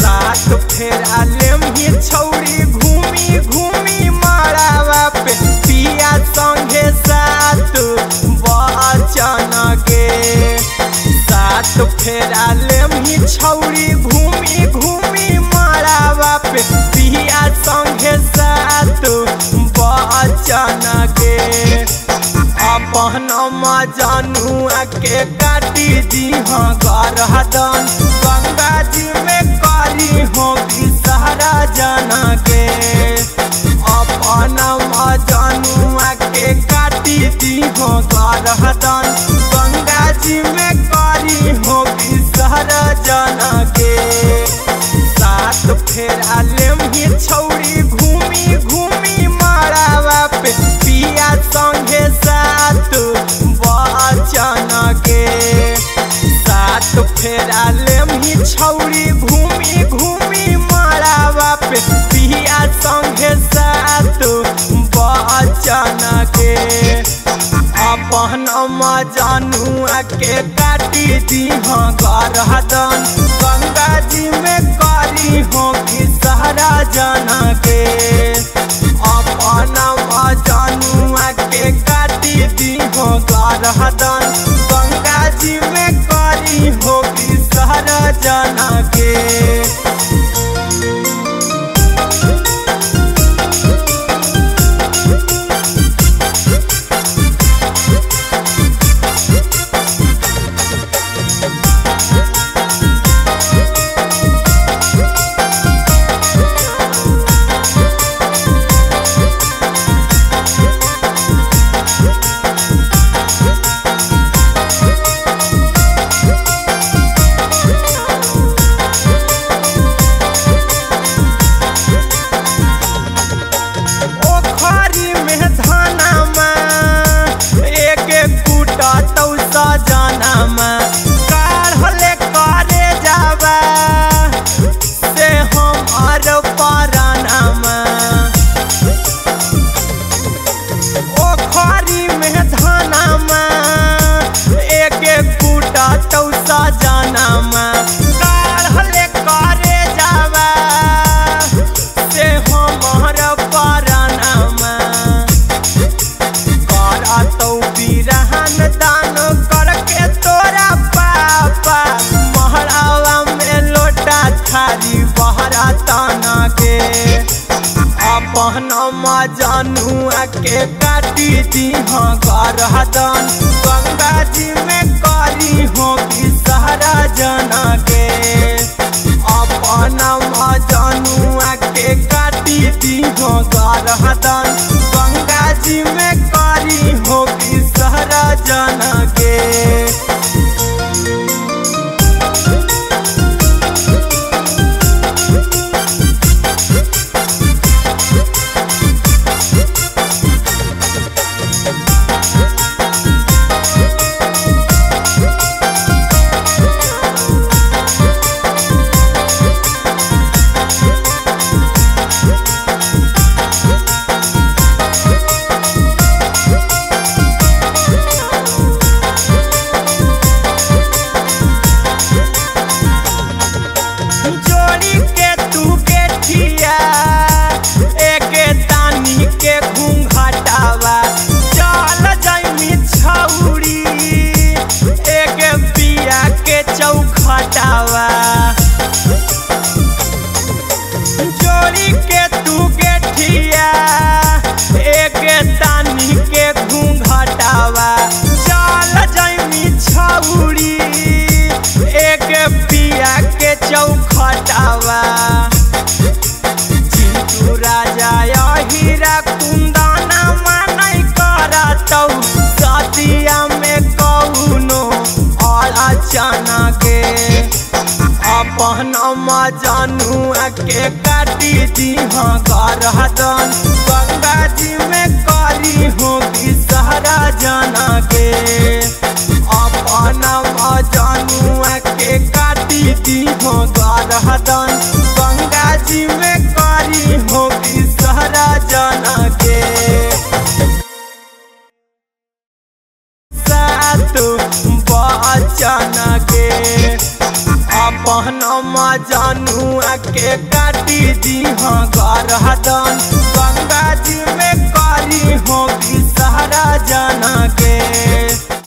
सात फेरा लेमही छौरी घूमी घूमी। फेरा लेमही छौरी, घूमी घूमी मारावा पे पिया संगे सात बचन गे अपन मजनुआ के काटी दी हाँ गरहदन गंगा जी में करी हो विषहरा जना। मजनुआ के काटी दी हाँ गरहदन गंगा जी में करी हो विषहरा जना के। अपना मजनुआ के काटी दी, हो गरहदन गंगा जी में करी हो विषहरा जना के। अपन मजनुआ के काटी दी हाँ गरहदन गंगा जी में करी हो विषहरा जना के। अपन मजनुआ के काटी दी हो गरहदन गंगा जी में करी हो विषहरा जना के। चौखटावा जोड़ी के तू के ठिया एक तानी के घूंघटावा चल जाइमी छौड़ी एक पिया के चौखटावा जाना के। अपन जानू के काटी दी हाँ गंगा जी में करी हूँ कि सहरा जाना के। अपन जानू के काटी दी हाँ गरहदन गंगा जी में करी हूँ कि सहरा जाना के। अपन जानू के काटी दी हाँ गरदन गंगा जी में करी हो विसहरा जन के।